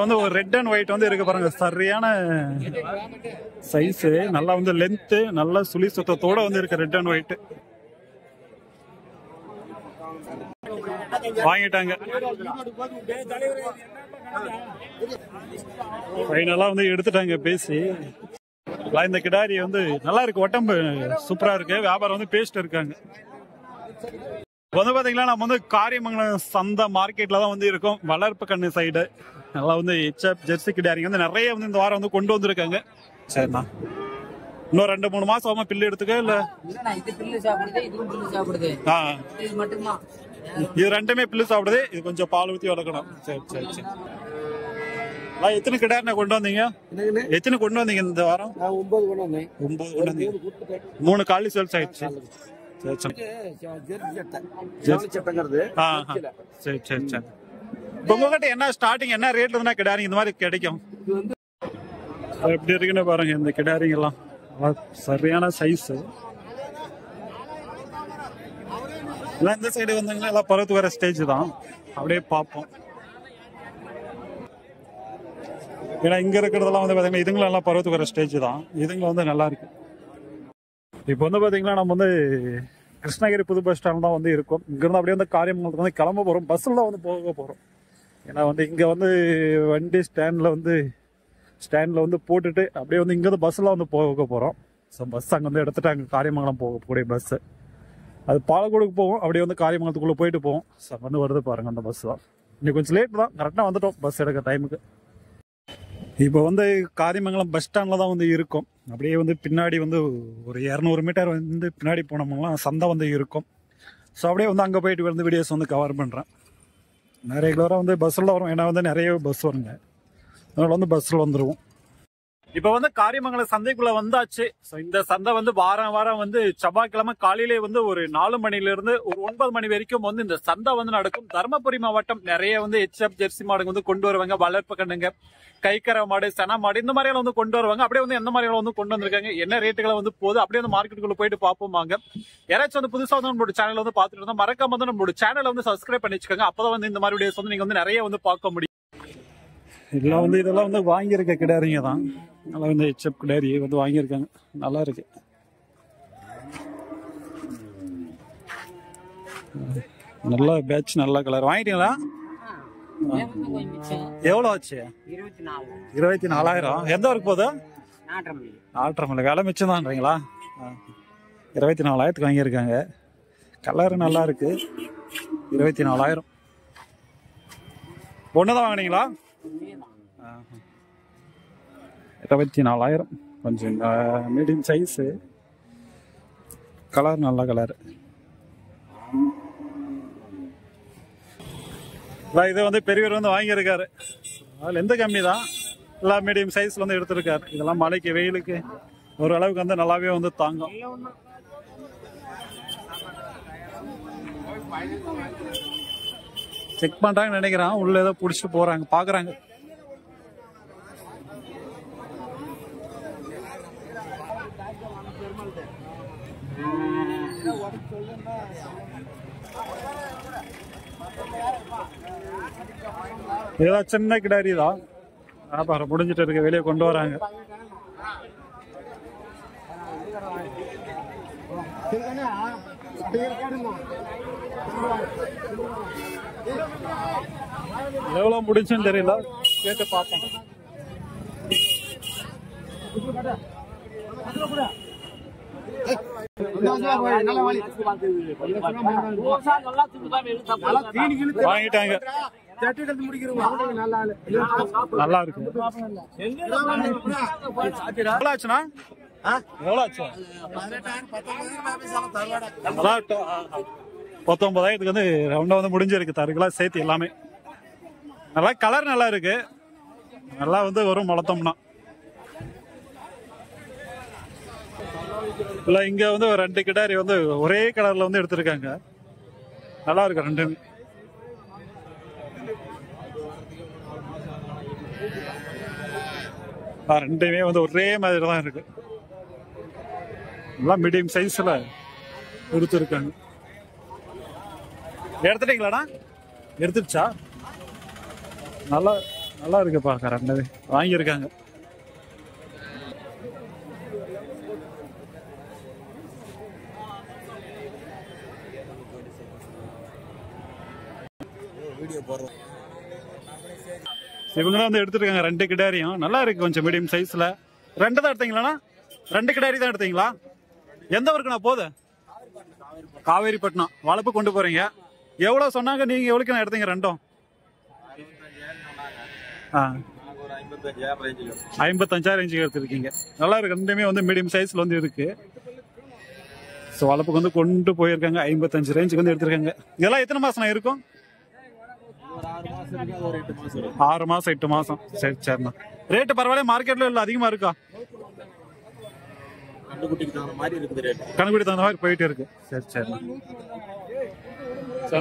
வந்து ஒரு red and white வந்து இருக்கு பாருங்க. சரியான சைஸ் நல்லா வந்து லென்த் நல்லா சுழி சுத்தத்தோட வந்து இருக்கு ரெட் அண்ட் ஒயிட் வாங்கிட்டாங்க. ஃபைனலா வந்து எடுத்துட்டாங்க பேசி. எல்லாம் இந்த கிடாரி வந்து நல்லா இருக்கு. உடம்பு சூப்பரா இருக்கு. வியாபாரம் வந்து பேசிட்டு இருக்காங்க. வந்து பாத்தீங்கன்னா நம்ம வந்து காரியமங்கலம் சந்தை மார்க்கெட்ல தான் வந்து இருக்கோம். வளர்ப்பு கண்ணு சைடு நல்லா வந்து ஹெச்எப் ஜெர்சி கிடாரிங்க வந்து நிறைய வந்து இந்த வாரம் வந்து கொண்டு வந்திருக்காங்க. சரிண்ணா. இன்னும் ரெண்டு மூணு மாசம் ஆகுமா பில்லு எடுத்துக்க இல்ல? இது பில்லு சாப்பிடுது இதுவும் பில்லு சாப்பிடுது. ஆ. இது மட்டும்தான். இது ரெண்டுமே பில்லு சாப்பிடுது இது கொஞ்சம் பால் ஊத்தி வளர்க்கணும். சரி சரி சரி. எத்தனை கிடாரின கொண்டு வந்தீங்க? எத்தனை கொண்டு வந்தீங்க இந்த வாரம்? ஒன்பது கொண்டு வந்தேன். ஒன்பது கொண்டு வந்தீங்க. மூணு காலி சேல்ஸ் ஆயிடுச்சு. சரி சரி. சரி உங்ககிட்ட என்ன ஸ்டார்டிங் என்ன ரேட்ல இருந்தா கிடாரிங்க இந்த மாதிரி கிடைக்கும்? எப்படி இருக்குன்னு பாருங்க இந்த கிடாரிங்க எல்லாம் நல்லா சரியான சைஸ் எல்லாம் இந்த சைடு வந்தாங்கன்னா எல்லாம் பருவத்து வர ஸ்டேஜ் தான். அப்படியே பார்ப்போம். ஏன்னா இங்க இருக்கிறதெல்லாம் வந்து பாத்தீங்கன்னா இதுங்களும் எல்லாம் பருவத்து வர ஸ்டேஜ் தான். இதுங்க வந்து நல்லா இருக்கு. இப்போ வந்து பார்த்தீங்கன்னா நம்ம வந்து கிருஷ்ணகிரி புது பஸ் ஸ்டாண்ட் தான் வந்து இருக்கும். இங்கிருந்து அப்படியே வந்து காரியமங்கலத்துக்கு வந்து கிளம்ப போகிறோம் பஸ்ஸில் தான் வந்து போக போகிறோம் ஏன்னா வந்து இங்கே வந்து வண்டி ஸ்டாண்டில் வந்து ஸ்டாண்டில் வந்து போட்டுட்டு அப்படியே வந்து இங்கேருந்து பஸ்ஸில் வந்து போக போகிறோம் ஸோ பஸ் அங்கே வந்து எடுத்துட்டாங்க. காரியமங்கலம் போகக்கூடிய பஸ்ஸு அது பாலக்கோடுக்கு போவோம். அப்படியே வந்து காரியமங்கலத்துக்குள்ளே போயிட்டு போவோம். ஸோ வந்து வருது பாருங்கள் அந்த பஸ் தான். இன்னைக்கு கொஞ்சம் லேட் தான். கரெக்டாக வந்துட்டோம். பஸ் எடுக்க டைமுக்கு இப்போ வந்து காரியமங்கலம் பஸ் ஸ்டாண்டில் தான் வந்து இருக்கும். அப்படியே வந்து பின்னாடி வந்து ஒரு இரநூறு மீட்டர் வந்து பின்னாடி போனோம்னா சந்தை வந்து இருக்கும். ஸோ அப்படியே வந்து அங்கே போயிட்டு வந்து வீடியோஸ் வந்து கவர் பண்ணுறேன் நிறைய ரெகுலராக வந்து பஸ்ஸில் வரும். ஏன்னா வந்து நிறைய பஸ் வருங்க. அதனால் வந்து பஸ்ஸில் வந்துடுவோம் இப்போ வந்து காரியமங்கல சந்தைக்குள்ள வந்தாச்சு. ஸோ இந்த சந்தை வந்து வாரம் வாரம் வந்து செவ்வாய்க்கிழமை காலையிலே வந்து ஒரு நாலு மணில இருந்து ஒரு ஒன்பது மணி வரைக்கும் வந்து இந்த சந்தை வந்து நடக்கும். தருமபுரி மாவட்டம் நிறைய வந்து ஹெச்எப் ஜெர்சி மாடுங்க வந்து கொண்டு வருவாங்க. வளர்ப்பு கண்ணுங்க கைக்கரை மாடு சன மாடு இந்த மாதிரியெல்லாம் வந்து கொண்டு வருவாங்க. அப்படியே வந்து எந்த மாதிரியெல்லாம் வந்து கொண்டு வந்திருக்காங்க என்ன ரேட்டுகளை வந்து போகுது அப்படியே வந்து மார்க்கெட்டுக்குள்ள போயிட்டு பார்ப்போம் வாங்க. யாராச்சும் வந்து புதுசா வந்து நம்மளோட சேனல் வந்து பார்த்துட்டு இருந்தா மறக்காம வந்து நம்மளோட சேனலை வந்து சப்ஸ்கிரைப் பண்ணி வச்சுக்கோங்க அப்பதான் வந்து இந்த மாதிரி வீடியோஸ் வந்து நீங்க வந்து நிறைய வந்து பார்க்க முடியும். இதெல்லாம் வந்து இதெல்லாம் வந்து வாங்கியிருக்க கிடாரிங்க தான். நல்லா வந்து ஹெச்எப் கிடாரி வந்து வாங்கியிருக்காங்க. நல்லா இருக்கு. நல்ல பேட்ச் நல்ல கலர் வாங்கிட்டீங்களா? எவ்வளோ ஆச்சு? இருபத்தி நாலு இருபத்தி நாலாயிரம். எந்த வரைக்கும் போகுது? ஆட்ரமில்ல விலை மிச்சம் தான்றீங்களா இருபத்தி நாலாயிரத்துக்கு வாங்கியிருக்காங்க. கலர் நல்லா இருக்கு. இருபத்தி நாலாயிரம். ஒன்று தான் வாங்கினீங்களா. இருபத்தி நாலாயிரம். கொஞ்சம் மீடியம் சைஸு கலர் நல்ல கலர் இது வந்து பெரியவர் வந்து வாங்கியிருக்காரு. அதில் எந்த கம்மி தான் எல்லா மீடியம் சைஸில் வந்து எடுத்திருக்காரு. இதெல்லாம் மழைக்கு வெயிலுக்கு ஓரளவுக்கு வந்து நல்லாவே வந்து தாங்கும். செக் பண்றாங்கன்னு நினைக்கிறான் உள்ள ஏதோ புடிச்சிட்டு போறாங்க பாக்குறாங்க ஏதோ சின்ன கிடாரி தான் வியாபாரம் முடிஞ்சிட்டு இருக்கு வெளியே கொண்டு வராங்க எவ்வளோ முடிச்சுன்னு தெரியல. கேட்டு பார்ப்போம். வாங்கிட்டாங்க. நல்லா இருக்கு. ஆச்சுண்ணா ஆச்சு பத்தொன்பதாயிரத்துக்கு வந்து ரவுண்டாக வந்து முடிஞ்சிருக்கு. தருக்கெல்லாம் சேர்த்து எல்லாமே. நல்லா கலர் நல்லா இருக்கு. நல்லா வந்து வரும் வளர்த்தோம்னா. இல்லை இங்கே வந்து ஒரு ரெண்டு கிடாரி வந்து ஒரே கலரில் வந்து எடுத்திருக்காங்க. நல்லா இருக்கு ரெண்டுமே. ரெண்டுமே வந்து ஒரே மாதிரி தான் இருக்கு. நல்லா மீடியம் சைஸில் கொடுத்துருக்காங்க எடுத்துட்டீங்களாடா? எடுத்துடுச்சா நல்லா நல்லா இருக்குப்பா பார்க்க வாங்கியிருக்காங்க. இவங்களும் தான் வந்து எடுத்துருக்காங்க ரெண்டு கிடாரியும். நல்லா இருக்கு கொஞ்சம் மீடியம் சைஸ்ல ரெண்டு தான் எடுத்தீங்களாண்ணா? ரெண்டு கிடாரி தான் எடுத்தீங்களா? எந்த ஊருக்குண்ணா போகுது? காவேரிப்பட்டினம். வளர்ப்பு கொண்டு போறீங்க. எவ்வளவு சொன்னாங்க? நீங்க எவ்வளவுக்கு நான் எடுத்தீங்க? ரெண்டும். ஆ. ஐம்பத்தஞ்சாயிரம் இன்ச்சுக்கு எடுத்திருக்கீங்க. நல்லா இருக்கு. ரெண்டுமே வந்து மீடியம் சைஸ்ல வந்து இருக்கு. ஸோ வளர்ப்புக்கு வந்து கொண்டு போயிருக்காங்க. ஐம்பத்தஞ்சு ரேஞ்சுக்கு வந்து எடுத்திருக்காங்க. இதெல்லாம் எத்தனை மாசம் இருக்கும்? ஆறு மாசம் எட்டு மாசம். சரி சரிண்ணா. ரேட்டு பரவாயில்ல. மார்க்கெட்ல இல்ல அதிகமா இருக்கா? கண்டுக்குட்டிக்கு தகுந்த மாதிரி போயிட்டு இருக்கு. சரி சரி சரி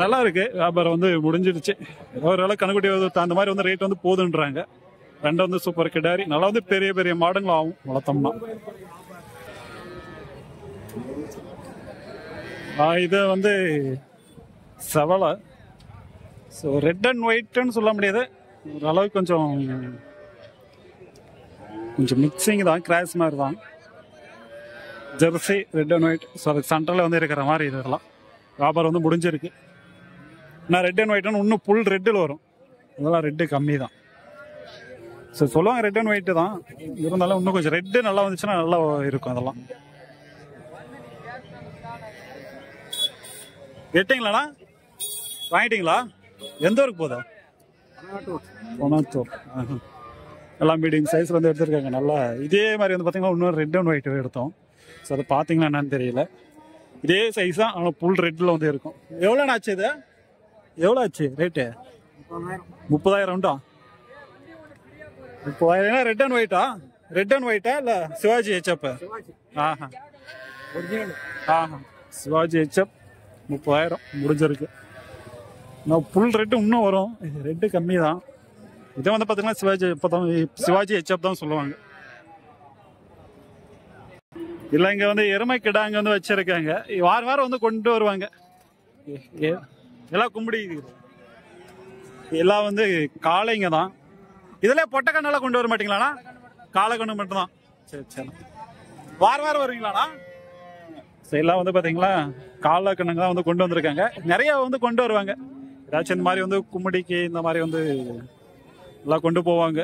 நல்லா இருக்கு வியாபாரம் வந்து முடிஞ்சிடுச்சு. ஓரளவு கணக்குட்டி அந்த மாதிரி வந்து ரேட் வந்து போதுன்றாங்க ரெண்டு வந்து சூப்பர் கிடாரி. நல்லா வந்து பெரிய பெரிய மாடுங்களும் ஆகும் வளர்த்தோம்னா. இது வந்து செவலை ஸோ ரெட் அண்ட் ஒயிட்னு சொல்ல முடியாது. ஓரளவுக்கு கொஞ்சம் கொஞ்சம் மிக்சிங் தான் கிராஸ் மாதிரி தான். Jersey red and white so அதுக்கு சென்டரில் வந்து இருக்கிற மாதிரி இதெல்லாம். வியாபாரம் வந்து முடிஞ்சிருக்கு. நான் ரெட் அண்ட் ஒயிட்னு இன்னும் ஃபுல் ரெட்டில் வரும். அதெல்லாம் ரெட்டு கம்மி தான் ஸோ சொல்லுவாங்க ரெட் அண்ட் ஒயிட்டு தான். இருந்தாலும் இன்னும் கொஞ்சம் ரெட்டு நல்லா வந்துச்சுன்னா நல்லா இருக்கும் அதெல்லாம். எட்டிங்களாண்ணா வாங்கிட்டீங்களா? எந்த ஊருக்கு போதா பொனாத்தூர் எல்லாம் மீடியம் சைஸில் வந்து எடுத்திருக்காங்க. நல்லா இதே மாதிரி வந்து பார்த்தீங்கன்னா இன்னொரு ரெட் அண்ட் ஒயிட் எடுத்தோம். ஸோ அதை பார்த்தீங்களா என்னன்னு தெரியல. இதே சைஸ் தான் ஆனால் ஃபுல் ரெட்டில் வந்து இருக்கும். எவ்வளோண்ணா ஆச்சு இது? எவ்வளோ ஆச்சு ரேட்டு முப்பதாயிரம் உண்டா? முப்பதாயிரம் ரெட் அண்ட் ஒயிட்டா ரெட் அண்ட் ஒயிட்டா இல்லை சிவாஜி ஹெச்அப் ஆஹா. ஆஹா. சிவாஜி ஹெச்அப் முப்பதாயிரம் முடிஞ்சிருக்கு. நான் ஃபுல் ரெட்டு இன்னும் வரும். இது ரெட்டு கம்மி தான் இதை வந்து பார்த்தீங்கன்னா சிவாஜி இப்போ தான் சிவாஜி ஹெச்அப் தான் சொல்லுவாங்க. இல்லை இங்கே வந்து எருமை கிடா அங்கே வந்து வச்சுருக்காங்க. வாரம் வாரம் வந்து கொண்டு வருவாங்க. ஏ எல்லாம் கும்பிடி. எல்லாம் வந்து காளைங்க தான். இதில் பொட்டக்கண்ணெல்லாம் கொண்டு வர மாட்டீங்களாண்ணா? காளை மட்டும்தான். சரி சரி. வாரம் வாரம் வருவீங்களாண்ணா? சரி எல்லாம் வந்து பார்த்தீங்களா காளைக்கண்ணுங்க தான் வந்து கொண்டு வந்திருக்காங்க. நிறைய வந்து கொண்டு வருவாங்க. ஏதாச்சும் இந்த மாதிரி வந்து கும்மிடிக்கு இந்த மாதிரி வந்து எல்லாம் கொண்டு போவாங்க.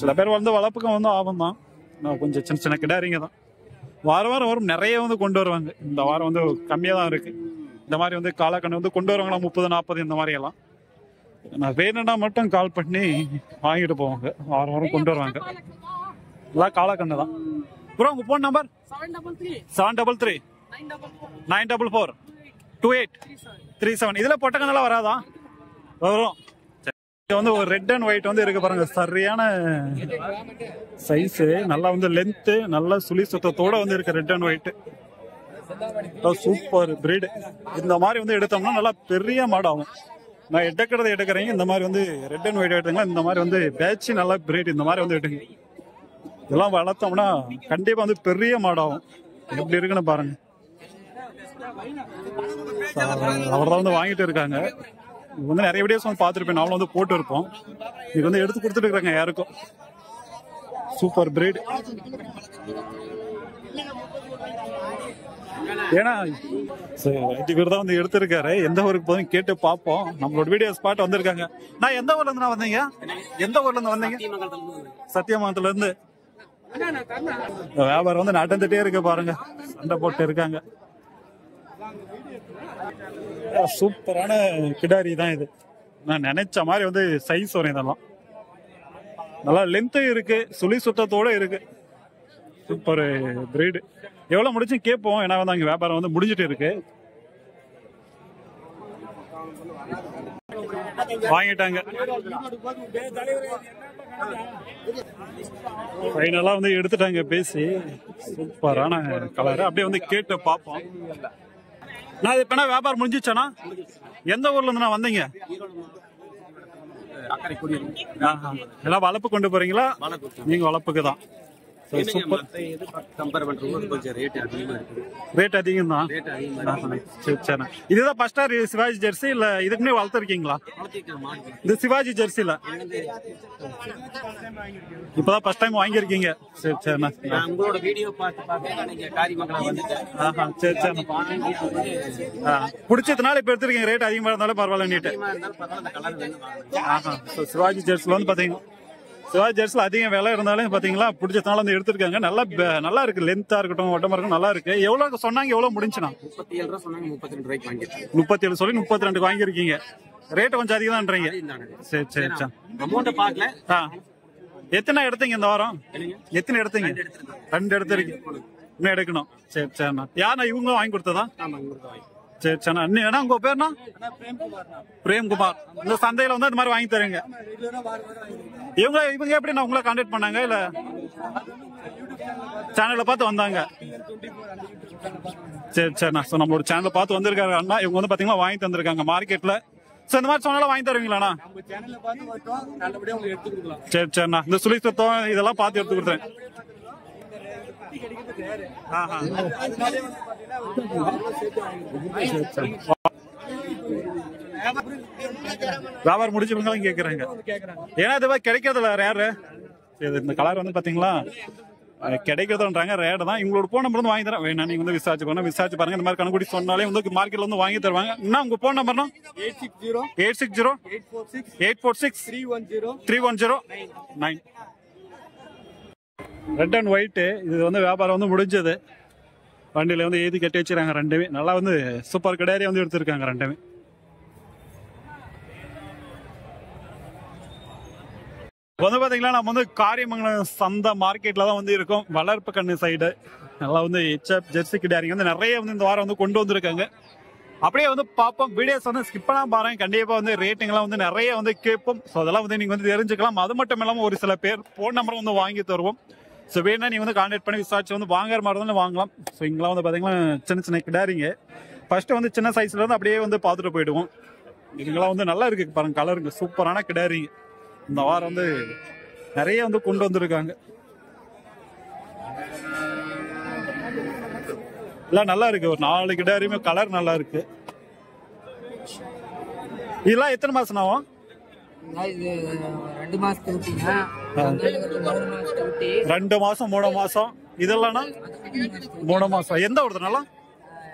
சில பேர் வந்து வளர்ப்புக்கு வந்து ஆபம் தான். கொஞ்சம் சின்ன சின்ன கிடாரிங்க தான். வாரம் வாரம் வரும் நிறைய வந்து கொண்டு வருவாங்க. இந்த வாரம் வந்து கம்மியாக தான் இருக்குது இந்த மாதிரி வந்து காலக்கண்ணு வந்து கொண்டு வருவாங்களா? முப்பது நாற்பது இந்த மாதிரி எல்லாம். நான் வேணும்னா மட்டும் கால் பண்ணி வாங்கிட்டு போவாங்க. வாரம் வாரம் கொண்டு வருவாங்க. எல்லாம் காலக்கண்ணு தான். ப்ரோ உங்க phone number seven double three nine double four two eight three seven இதுல பொட்டக்கண்ணெல்லாம் வராதா? வரும். இது வந்து ஒரு ரெட் அண்ட் ஒயிட் வந்து இருக்கு பாருங்க. சரியான சைஸ் நல்லா வந்து லென்த் நல்லா சுழி சுத்தத்தோட வந்து இருக்கு red and white super breed இந்த மாதிரி வந்து எடுத்தோம்னா நல்லா பெரிய மாடாகும் நான் எடுக்கிறத எடுக்கிறீங்க இந்த மாதிரி வந்து ரெட் அண்ட் ஒயிட் எடுத்தீங்கன்னா இந்த மாதிரி வந்து பேட்ச் நல்லா பிரீட் இந்த மாதிரி வந்து எடுங்க. இதெல்லாம் வளர்த்தோம்னா கண்டிப்பாக வந்து பெரிய மாடாகும் எப்படி இருக்குன்னு பாருங்க. அவர் தான் வந்து வாங்கிட்டு இருக்காங்க. இது வந்து நிறைய வீடியோஸ் வந்து பார்த்துருப்பேன். நாங்களும் வந்து போட்டு இருப்போம் இது வந்து எடுத்து கொடுத்துட்டு இருக்காங்க யாருக்கும். சூப்பர் பிரீட் ஏன்னா இவர் தான் வந்து எடுத்திருக்காரு. எந்த ஊருக்கு போதும் கேட்டு பார்ப்போம். நம்மளோட வீடியோ ஸ்பாட் வந்திருக்காங்க. நான் எந்த ஊர்ல இருந்து வந்தீங்க? எந்த ஊர்ல இருந்து வந்தீங்க? சத்தியமங்கலத்துல இருந்து வியாபாரம் வந்து நடந்துட்டே இருக்கு பாருங்க. சண்டை போட்டு இருக்காங்க. சூப்பரான கிடாரி தான் இது. நான் நினைச்ச மாதிரி வந்து சைஸ் வரும் இதெல்லாம். நல்லா லென்த்தும் இருக்கு. சுழி சுத்தத்தோட இருக்கு. சூப்பர் பிரீடு எவ்வளவு முடிச்சு கேட்போம். ஏன்னா வந்து அங்க வியாபாரம் வந்து முடிஞ்சிட்டு இருக்கு. வாங்கிட்டாங்க. ஃபைனலா வந்து எடுத்துட்டாங்க பேசி. சூப்பரான கலர் அப்படியே வந்து கேட்டு பார்ப்போம். நான் இது இப்ப வியாபாரம் முடிஞ்சிச்சானா எந்த ஊர்ல இருந்து நான் வந்தீங்க. எல்லாம் வளர்ப்பு கொண்டு போறீங்களா? நீங்க வளர்ப்புக்கு தான். ரேட் அதிகமா தான் ரேட் அதிகமா இருக்கு. சரி சரி. இதுதான் ஃபர்ஸ்டா சிவாஜி ஜெர்சி இல்ல இதுக்கு முன்னே வளர்த்துருக்கீங்களா இது சிவாஜி ஜெர்சில இப்பதான் ஃபர்ஸ்ட் டைம் வாங்கியிருக்கீங்க. சரி சரிண்ணா உங்களோட வீடியோ பார்த்து பார்த்து சரி சரி. வாங்கி வந்து பிடிச்சதுனால இப்ப எடுத்திருக்கீங்க. ரேட் அதிகமா இருந்தாலும் பரவாயில்ல நீட்டு. ஆஹா சிவாஜி ஜெர்சில வந்து பாத்தீங்கன்னா சிவாஜி ஜெர்சில அதிக விலை இருந்தாலும் பாத்தீங்களா பிடிச்சதுனால வந்து எடுத்திருக்காங்க. நல்லா நல்லா இருக்கு. லென்த்தா இருக்கட்டும் ஒட்டமா இருக்கட்டும் நல்லா இருக்கு. எவ்வளவு சொன்னாங்க எவ்வளவு முடிஞ்சுனா? முப்பத்தி ஏழு ரூபா சொன்னாங்க முப்பத்தி ரெண்டு ரூபாய்க்கு முப்பத்தி ஏழு சொல்லி முப்பத்தி ரெண்டு வாங்கியிருக்கீங்க. ரேட் கொஞ்சம் அதிகம் தான்றீங்க சரி சரி சரி. அமௌண்ட்டை பார்க்கல. ஆ. எத்தனை எடுத்தீங்க இந்த வாரம்? எத்தனை எடுத்தீங்க? ரெண்டு எடுத்திருக்கீங்க. இன்னும் எடுக்கணும். சரி சரிண்ணா. யாருண்ணா இவங்க வாங்கி கொடுத்ததா? சரி சரிண்ணா அண்ணி. ஏன்னா உங்க பேர்னா பிரேம்குமார். இந்த சந்தையில வந்து இந்த மாதிரி வாங்கி தரீங்க. இவங்க இவங்க எப்படி நான் உங்களை கான்டாக்ட் பண்ணாங்க இல்ல? சேனல்ல பார்த்து வந்தாங்க. சரி சரிண்ணா. ஸோ நம்மளோட சேனலை பார்த்து வந்திருக்காரு அண்ணா. இவங்க வந்து பாத்தீங்கன்னா வாங்கி தந்திருக்காங்க மார்க்கெட்ல ஸோ இந்த மாதிரி சொன்னாலும் வாங்கி தருவீங்களாண்ணா? சரி சரிண்ணா. இந்த சுழி சுத்தம் இதெல்லாம் பார்த்து எடுத்து கொடுத்தேன். சரி, சரி. வியாபாரம் முடிச்சவங்களும் கேக்குறாங்க. ஏன்னா இது கிடைக்கிறதுல ரேரு இது இந்த கலர் வந்து பாத்தீங்களா? அஹ் கிடைக்கிறதுன்றாங்க ரேடு தான். இவங்களோட போன் நம்பர் வந்து வாங்கி தரேன். வேணா நீங்க வந்து விசாரிச்சு பாருங்க. விசாரிச்சு பாருங்க. இந்த மாதிரி கணக்குடி சொன்னாலே வந்து மார்க்கெட்ல வந்து வாங்கி தருவாங்க. என்ன உங்க போன் நம்பர்னா eight six zero eight six zero eight four six eight four six three one zero three one zero nine. Red and white இது வந்து வியாபாரம் வந்து முடிஞ்சது. வண்டியில் வந்து எழுதி கட்டி வச்சுருக்காங்க ரெண்டுமே நல்லா வந்து சூப்பர் கடையாரி வந்து எடுத்திருக்காங்க ரெண்டுமே வந்து பார்த்தீங்கன்னா நம்ம வந்து காரியமங்கலம் சந்தை மார்க்கெட்டில் தான் வந்து இருக்கோம். வளர்ப்பு கண்ணு சைடு நல்லா வந்து ஹெச்எப் ஜெர்சி கிடாரிங்க வந்து நிறைய வந்து இந்த வாரம் வந்து கொண்டு வந்திருக்காங்க. அப்படியே வந்து பார்ப்போம். வீடியோஸ் வந்து ஸ்கிப் பண்ணாம பாருங்க. கண்டிப்பாக வந்து ரேட்டிங்லாம் வந்து நிறைய வந்து கேட்போம். ஸோ அதெல்லாம் வந்து நீங்கள் வந்து தெரிஞ்சுக்கலாம். அது மட்டும் இல்லாமல் ஒரு சில பேர் ஃபோன் நம்பரும் வந்து வாங்கி தருவோம். ஸோ வேணா நீங்கள் வந்து கான்டாக்ட் பண்ணி விசாரிச்சு வந்து வாங்குற மாதிரி தான் வாங்கலாம். ஸோ இங்கெல்லாம் வந்து பார்த்தீங்கன்னா சின்ன சின்ன கிடாரிங்க. ஃபர்ஸ்ட் வந்து சின்ன சைஸ்ல இருந்து அப்படியே வந்து பார்த்துட்டு போயிடுவோம். இதுங்கெல்லாம் வந்து நல்லா இருக்கு பாருங்க கலருங்க சூப்பரான கிடாரிங்க. இந்த வாரம் வந்து நிறைய வந்து கொண்டு வந்திருக்காங்க. எல்லாம் நல்லா இருக்கு ஒரு நாலு கிடாரியுமே கலர் நல்லா இருக்கு. இதெல்லாம் எத்தனை மாசம் ஆகும்? ரெண்டு மாசத்துக்கு ரெண்டு மாசம் மூணு மாசம்? இதெல்லாம்னா? மூணு மாசம். எந்த நல்லா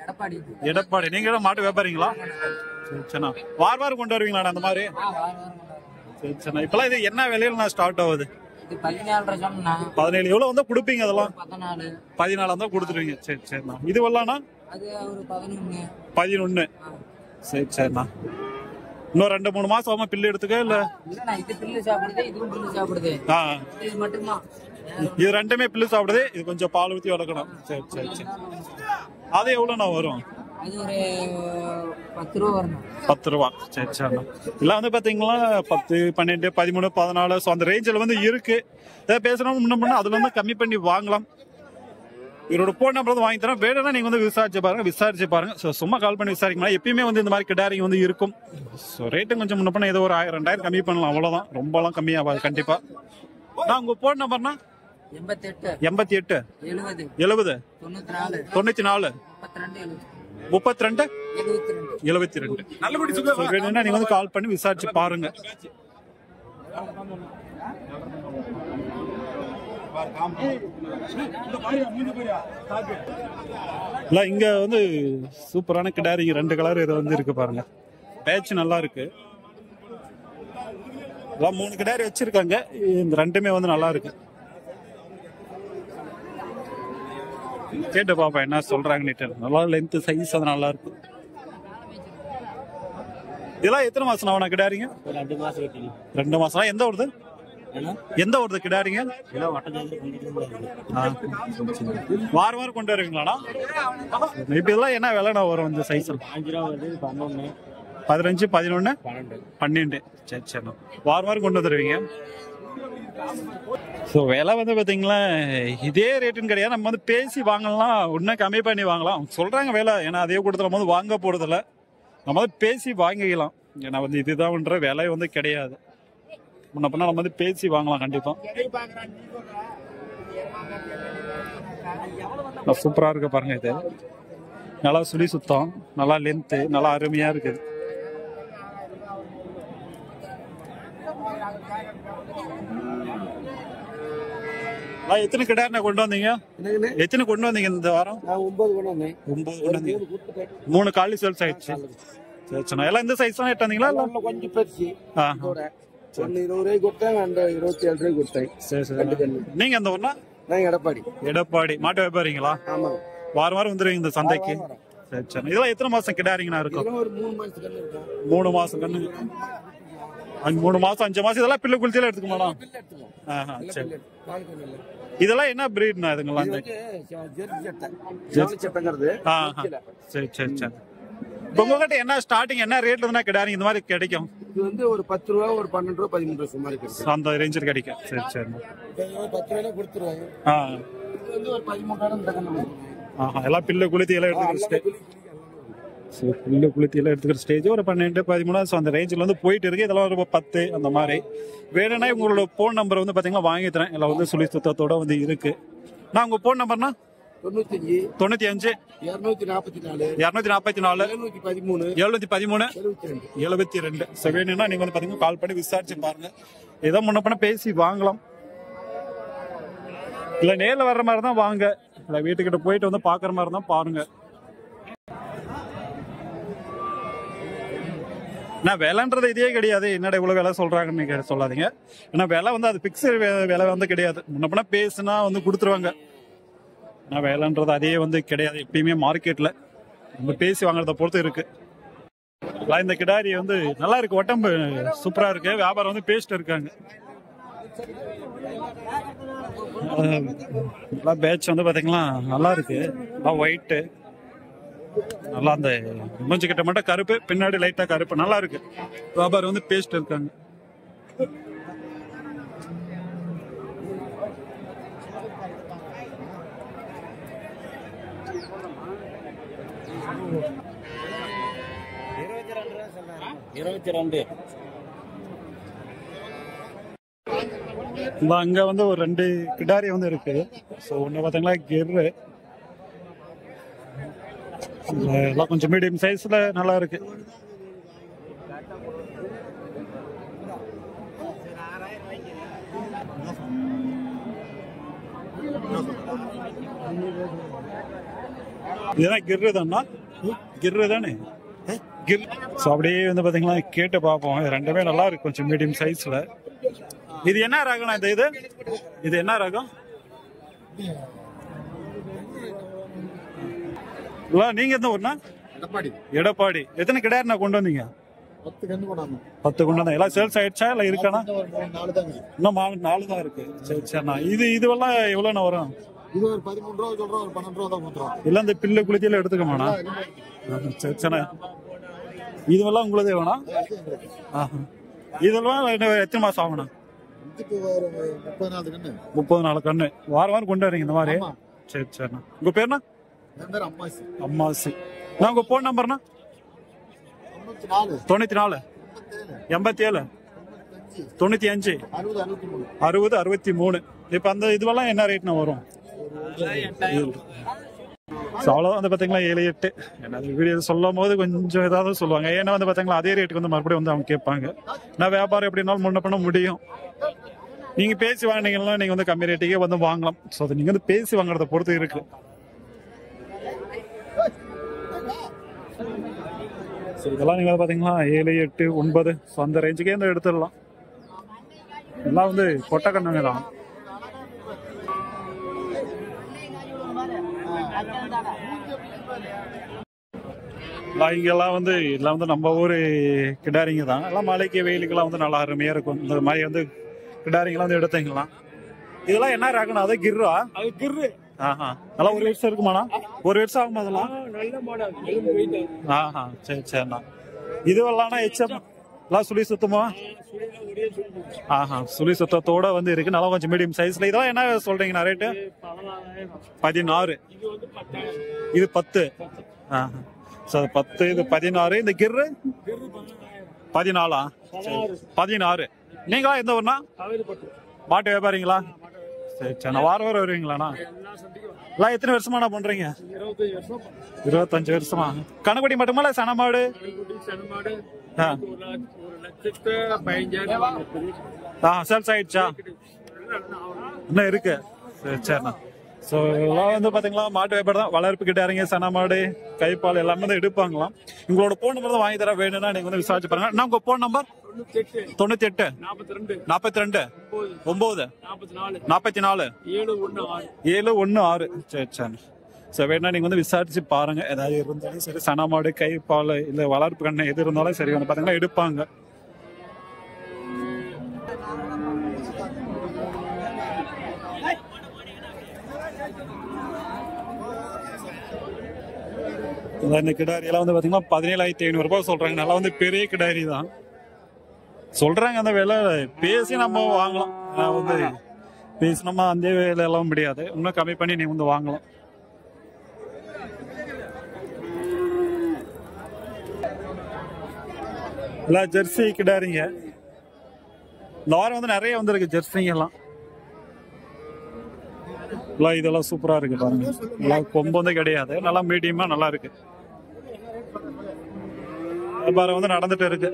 எடப்பாடி. எடப்பாடி. நீங்க மாட்டு வியாபாரிங்களா? சரி சரிண்ணா வார வாரம் கொண்டு வருவீங்களா அந்த மாதிரி? சரிண்ணா இப்பெல்லாம் இது என்ன விலையில நான் ஸ்டார்ட் ஆகுது பதினேழு எவ்வளவு வந்து கொடுப்பீங்க அதெல்லாம்? பதினாலு. தான் கொடுத்துருவீங்க. சரி சரிண்ணா இது வரலாம்னா பதினொன்னு. சரி சரிண்ணா இன்னும் ரெண்டு மூணு மாசம் ஆகும் பில்லு எடுத்துக்க இல்ல? இது பில்லு சாப்பிடுது இதுவும் பில்லு சாப்பிடுது. ஆ. இது மட்டும்தான். இது ரெண்டுமே பில்லு சாப்பிடுது இது கொஞ்சம் பால் ஊத்தி வளர்க்கணும். சரி சரி சரி. அது எவ்வளோண்ணா வரும்? பத்து ரூபா சரி சரிண்ணா எல்லாம் வந்து பாத்தீங்களா பத்து பன்னெண்டு பதிமூணு பதினாலு ஸோ அந்த ரேஞ்சில் வந்து இருக்கு. ஏதாவது பேசுறோம் முன்ன பண்ண அதுல வந்து கம்மி பண்ணி வாங்கலாம். இவரோட போன் நம்பர் வந்து வாங்கி தரேன். வேணும்னா நீங்க வந்து விசாரிச்சு பாருங்க. விசாரிச்சு பாருங்க. ஸோ சும்மா கால் பண்ணி விசாரிக்கலாம் எப்பயுமே வந்து இந்த மாதிரி கிடாரிங்க வந்து இருக்கும். ஸோ ரேட்டும் கொஞ்சம் முன்ன பண்ண ஏதோ ஒரு ஆயிரம் ரெண்டாயிரம் கம்மி பண்ணலாம். அவ்வளவுதான். ரொம்பலாம் கம்மியாகாது கண்டிப்பா. நான் உங்க போன் நம்பர்னா எண்பத்தி எட்டு எழுபது தொண்ணூத்தி நாலு. முப்பத்தி ரெண்டு எழுபத்தி ரெண்டு வேணும்னா நீங்க வந்து கால் பண்ணி விசாரிச்சு பாருங்க. இல்ல இங்க வந்து சூப்பரான கிடாரிங்க ரெண்டு கலர் இது வந்து இருக்கு பாருங்க. பேட்ச் நல்லா இருக்கு. எல்லாம் மூணு கிடாரி வச்சிருக்காங்க. இந்த ரெண்டுமே வந்து நல்லா இருக்கு. கேட்டு பாப்பா என்ன சொல்றாங்கன்னு நல்லா லென்த் சைஸ் அது நல்லா இருக்கு. இதெல்லாம் எத்தனை மாசம் ஆகும் கிடாரிங்க? ரெண்டு மாசம் ரெண்டு மாசம் எந்த ஊருது? எந்த ஊருது கிடாரிங்க? ஆ. வாரம் கொண்டு வருவீங்களாண்ணா இப்ப இதெல்லாம் என்ன விலைண்ணா வரும் இந்த சைஸ் பதினஞ்சு பதினொன்னு? பன்னெண்டு. சரி சரி. வாரம் வாரம் கொண்டு வந்துருவீங்க? ஸோ விலை வந்து பார்த்தீங்களா இதே ரேட்டுன்னு கிடையாது. நம்ம வந்து பேசி வாங்கலாம் இன்னும் கம்மி பண்ணி வாங்கலாம். சொல்றாங்க விலை. ஏன்னா அதே நம்ம வந்து வாங்க போறதில்ல. நம்ம வந்து பேசி வாங்கிக்கலாம். ஏன்னா வந்து இதுதான்ன்ற விலை வந்து கிடையாது. முன்ன நம்ம வந்து பேசி வாங்கலாம் கண்டிப்பா. சூப்பரா இருக்கு பாருங்க இது. நல்லா சுழி சுத்தம் நல்லா லென்த்து நல்லா அருமையா இருக்குது எத்தனை கிடாருண்ணா கொண்டு வந்தீங்க? எத்தனை கொண்டு வந்தீங்க இந்த வாரம்? ஒன்பது கொண்டு வந்தேன். ஒன்பது கொண்டு வந்தீங்க. மூணு காலி சேல்ஸ் ஆயிடுச்சு. சரி. எல்லாம் இந்த சைஸ் தான் எட்டு வந்தீங்களா? கொஞ்சம் பெருசு. ஒன்னு இருபது ரூபாய்க்கு கொடுத்தேன் ரெண்டு இருபத்தி ஏழு ரூபாய்க்கு கொடுத்தேன். சரி சரி. ரெண்டு கண்ணு நீங்க அந்த ஒண்ணா நான் எடப்பாடி. எடப்பாடி. மாட்டு வியாபாரிங்களா ஆமாங்க வாரம் வாரம் வந்துருவீங்க இந்த சந்தைக்கு? சரி சரி. இதெல்லாம் எத்தனை மாசம் கிடாரிங்கண்ணா இருக்கும்? ஒரு மூணு மாசத்துக்கு மூணு மாசம் கண்ணு அஞ்சு மூணு மாசம் அஞ்சு மாசம் இதெல்லாம் பில்லு குளித்தில எடுத்துக்க மாட்டோம் பில்லு எடுத்துக்கோ ஆஹா, சரி. இதெல்லாம் என்ன பிரீட்னா இதுங்களாம் இது இந்த- வந்து ஜெ- ஜெர்சி சட்டை. ஜெர்சி சட்டைங்கிறது. ஆஹா. சரி சரி சரி. உங்ககிட்ட என்ன ஸ்டார்டிங் என்ன ரேட்ல இருந்தா கிடாரிங்க? இந்த மாதிரி கிடைக்கும். இது வந்து ஒரு பத்து ரூபா ஒரு பன்னெண்டு ரூபா பதிமூணு ரூபா சுமார் கிடைக்கும் அந்த ரேஞ்சில் கிடைக்கும். சரி சரி. பத்து ரூபாயில கொடுத்துருவாங்க. ஆ. இது வந்து ஒரு பதிமூணு எல்லாம் பில்லு குளித்தி எல்லாம் எல்லாம் சரி பில்லு குளித்தி எல்லாம் எடுத்துக்கிற ஸ்டேஜ் ஒரு பன்னெண்டு பதிமூணு ஸோ அந்த ரேஞ்சில் வந்து போயிட்டு இருக்கு. இதெல்லாம் ஒரு பத்து அந்த மாதிரி. வேணும்னா உங்களோட ஃபோன் நம்பர் வந்து பார்த்தீங்கன்னா வாங்கி தரேன். எல்லாம் வந்து சுழி சுத்தத்தோட வந்து இருக்கு. நான் உங்க ஃபோன் நம்பர்னா தொண்ணூத்தஞ்சு தொண்ணூத்தி அஞ்சு. இருநூத்தி நாற்பத்தி நாலு. இரநூத்தி நாற்பத்தி நாலு. எழுநூத்தி பதிமூணு. எழுநூத்தி பதிமூணு. எழுபத்தி ரெண்டு. எழுபத்தி ரெண்டு. ஸோ வேணும்னா நீங்க வந்து பாத்தீங்கன்னா கால் பண்ணி விசாரிச்சு பாருங்க. ஏதோ முன்ன பண்ண பேசி வாங்கலாம். இல்ல நேர்ல வர்ற மாதிரி தான் வாங்க. இல்ல வீட்டுக்கிட்ட போயிட்டு வந்து பாக்குற மாதிரி தான் பாருங்க. நான் விலைன்றது இதே கிடையாது. என்னடா இவ்வளவு விலை சொல்றாங்கன்னு நீங்க சொல்லாதீங்க. ஏன்னா விலை வந்து அது பிக்ஸ் விலை வந்து கிடையாது. முன்ன பண்ண பேசுனா வந்து கொடுத்துருவாங்க. நான் வேலைன்றது அதே வந்து கிடையாது. எப்பயுமே மார்க்கெட்டில் நம்ம பேசி வாங்குறத பொறுத்து இருக்கு. எல்லாம் இந்த கிடாரி வந்து நல்லா இருக்கு. உடம்பு சூப்பரா இருக்கு. வியாபாரம் வந்து பேஸ்ட் இருக்காங்க. நல்லா பேட்ச் வந்து பாத்தீங்களா நல்லா இருக்கு. நல்லா ஒயிட்டு நல்லா அந்த மூஞ்சு கிட்ட மட்டும் கருப்பு. பின்னாடி லைட்டா கருப்பு. நல்லா இருக்கு. வியாபாரம் வந்து பேஸ்ட் இருக்காங்க. இருபத்தி ரெண்டு. இந்த அங்க வந்து ஒரு ரெண்டு கிடாரி வந்து இருக்கு. ஸோ ஒன்று பார்த்தீங்களா கெரு எல்லாம் கொஞ்சம் மீடியம் சைஸ்ல நல்லா இருக்கு. இதெல்லாம் கிர்ரு தானா? கிர்ரு தானே? கிர் ஸோ அப்படியே வந்து பார்த்தீங்களா கேட்டு பார்ப்போம். இது ரெண்டுமே நல்லா இருக்கு. கொஞ்சம் மீடியம் சைஸ்ல இது என்ன ரகம்ண்ணா இந்த இது? இது என்ன ரகம்? இல்ல நீங்க எந்த ஊர்னா எடப்பாடி. எடப்பாடி. எத்தனை கிடாரி கொண்டு வந்தீங்க? பத்து கொண்டு எல்லாம் சேல்ஸ் ஆயிடுச்சா? இல்ல தாங்க இன்னும் நாலு தான் இருக்கு. சரி சரிண்ணா இது இதுவெல்லாம் எவ்வளோண்ணா வரும்? இது ஒரு பதிமூணு ரூபா சொல்றோம் ஒரு பன்னெண்டு ரூபா தான் கொடுத்துருவோம் இல்ல இந்த பில்லு குளித்தில எடுத்துக்கமாண்ணா சரி சரிண்ணா இதுவெல்லாம் உங்களுதே வேணா ஆஹா. இதெல்லாம் எத்தனை மாசம் ஆகணும்? முப்பது நாலு கண்ணு. வாரம் வாரம் கொண்டு வரீங்க இந்த மாதிரி. சரி சரிண்ணா உங்க பேருண்ணா அம்மாசி. அம்மாசி. நான் உங்க ஃபோன் நம்பர்ண்ணா தொண்ணூத்தி நாலு. எண்பத்தி ஏழு தொண்ணூத்தி அஞ்சு. அறுபது அறுபத்தி மூணு. இப்ப அந்த இதுவெல்லாம் என்ன ரேட்னா வரும்? ஸோ அவ்வளோதான் வந்து பார்த்தீங்களா ஏழு எட்டு. ஏன்னா வீடியோ சொல்லும் போது கொஞ்சம் ஏதாவது சொல்லுவாங்க. ஏன்னா வந்து பார்த்தீங்களா அதே ரேட்டுக்கு வந்து மறுபடியும் வந்து அவங்க கேட்பாங்க. நான் வியாபாரம் எப்படினாலும் முன்ன பண்ண முடியும். நீங்கள் பேசி வாங்கினீங்கன்னா நீங்கள் வந்து கம்மி ரேட்டுக்கே வந்து வாங்கலாம். ஸோ அது நீங்கள் வந்து பேசி வாங்குறத பொறுத்து இருக்கு. ஸோ இதெல்லாம் நீங்கள் வந்து ஏழு எட்டு ஒன்பது. ஸோ அந்த ரேஞ்சுக்கே வந்து எடுத்துடலாம். எல்லாம் வந்து கொட்டை தான். இங்கெல்லாம் வந்து எல்லாம் வந்து நம்ம ஊர் கிடாரிங்க தான். எல்லாம் மலைக்கு வெயிலுக்கெல்லாம் வந்து நல்லா அருமையா இருக்கும். இந்த மாதிரி வந்து கிடாரிங்கெல்லாம் வந்து எடுத்தீங்களாம் இதெல்லாம் என்ன ரகணும் அது கிர்ரா? அது கிரு ஆஹா. நல்லா ஒரு வருஷம் இருக்குமாண்ணா? ஒரு வருஷம் ஆகுமா அதெல்லாம்? நல்ல மாடல் ஆஹா. சரி சரிண்ணா. இதுவெல்லாம் எச்சம் எல்லாம் சுழி சுத்தமா? ஆஹா சுழி சுத்தத்தோட வந்து இருக்கு. நல்லா கொஞ்சம் மீடியம் சைஸ்ல இதெல்லாம் என்ன சொல்றீங்கண்ணா ரேட்டு பதினாறு. இது பத்து. ஆஹா. பத்து இது பதினாறு. இந்த கிர்ரு? பதினாலா? பதினாறு. நீங்களா எந்த ஊர்னா மாட்டு வியாபாரிங்களா? சரி சரி. வாரம் வாரம் வருவீங்களாண்ணா? எல்லாம் எத்தனை வருஷமாண்ணா பண்றீங்க? இருபத்தஞ்சு இருபத்தஞ்சு வருஷமா. கணக்குடி மட்டுமா இல்ல சனமாடு? சனமாடு சேல்ஸ் ஆயிடுச்சா? இன்னும் இருக்கு. சரி சரிண்ணா ஸோ இதெல்லாம் வந்து பாத்தீங்களா மாட்டு தான். வளர்ப்பு கிட்ட இறங்கி சன மாடு கைப்பால் எல்லாமே தான் எடுப்பாங்களாம். உங்களோட போன் நம்பர் தான் வாங்கி தர வேணும்னா நீங்க வந்து விசாரிச்சு பாருங்க. நான் உங்க போன் நம்பர் தொண்ணூத்தி எட்டு நாற்பத்தி ரெண்டு. ஒன்பது நாற்பத்தி நாலு. ஏழு ஒன்று ஆறு. சரி சரி. ஸோ வேணா நீங்கள் வந்து விசாரிச்சு பாருங்க. ஏதாவது இருந்தாலும் சரி சனமாடு கைப்பால் இல்லை வளர்ப்பு கண்ணு எது இருந்தாலும் சரி வந்து பார்த்தீங்கன்னா எடுப்பாங்க. இந்த- கிடாரி எல்லாம் வந்து பார்த்தீங்கன்னா பதினேழாயிரத்தி ஐநூறுரூபா சொல்கிறாங்க நல்லா வந்து பெரிய கிடாரி தான். சொல்றாங்க அந்த விலை பேசி நம்ம வாங்கலாம். நான் வந்து பேசினோமா அந்த வேலை எல்லாம் முடியாது. இன்னும் கம்மி பண்ணி நீ வந்து வாங்கலாம். எல்லாம் ஜெர்சி கிடாரிங்க இந்த வாரம் வந்து நிறைய வந்துருக்கு ஜெர்சிங்க எல்லாம். எல்லாம் இதெல்லாம் சூப்பரா இருக்கு பாருங்க. நல்லா கொம்பு வந்து கிடையாது. நல்லா மீடியமா நல்லா இருக்கு. வியாபாரம் வந்து நடந்துட்டு இருக்கு.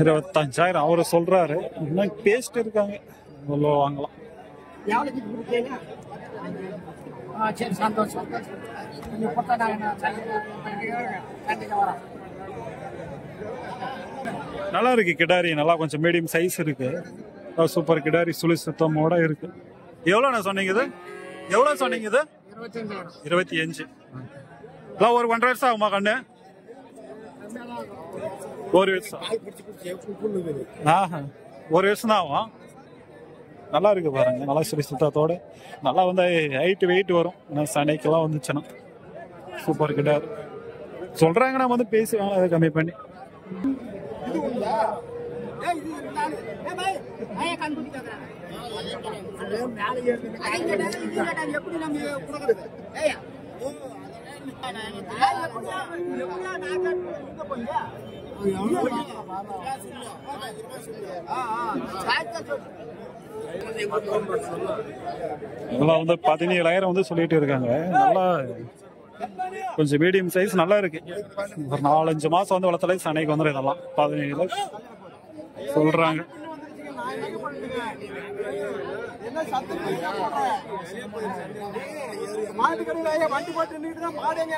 இருபத்தஞ்சாயிரம். அவரு சொல்றாரு. இன்னும் பேஸ்ட் இருக்காங்க. இவ்வளோ வாங்கலாம். சரி சந்தோஷம். நீங்கள் நல்லா இருக்கு கிடாரி. நல்லா கொஞ்சம் மீடியம் சைஸ் இருக்கு. சூப்பர் கிடாரி சுழி சுத்தமோட இருக்கு. எவ்வளோண்ணா சொன்னீங்க இது? எவ்வளோ சொன்னீங்க இது? இருபத்தி அஞ்சு. அதான் ஒரு ஒன்றரை வருஷம் ஆகுமா கண்ணு? ஒரு வருஷம். ஆஹா ஒரு வருஷம் தான் ஆகும்? நல்லா இருக்கு பாருங்க நல்லா சுழி சுத்தத்தோட நல்லா வந்து ஹைட்டு வெயிட் வரும். ஏன்னா சனைக்கெல்லாம் வந்துச்சுன்னா. சூப்பர் கிட்டார் சொல்றாங்க நம்ம வந்து பேசி அதை கம்மி பண்ணி. எப்படி நம்ம கொடுக்குறது இதெல்லாம் வந்து பதினேழாயிரம் வந்து சொல்லிட்டு இருக்காங்க. நல்லா கொஞ்சம் மீடியம் சைஸ் நல்லா இருக்கு. ஒரு நாலஞ்சு மாசம் வந்து வளர்த்தாலே சனைக்கு வந்துடும் இதெல்லாம். பதினேழு சொல்றாங்க. மாட்டு கடையில வண்டி போட்டு நின்றுட்டு தான் மாடு எங்க